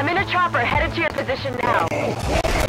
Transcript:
I'm in a chopper headed to your position now.